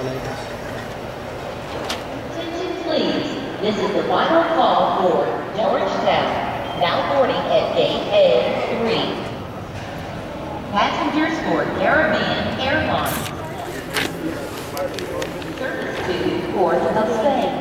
Attention please, this is the final call for Georgetown, now boarding at gate A3. Passengers for Caribbean Airlines. Service to Port of Spain.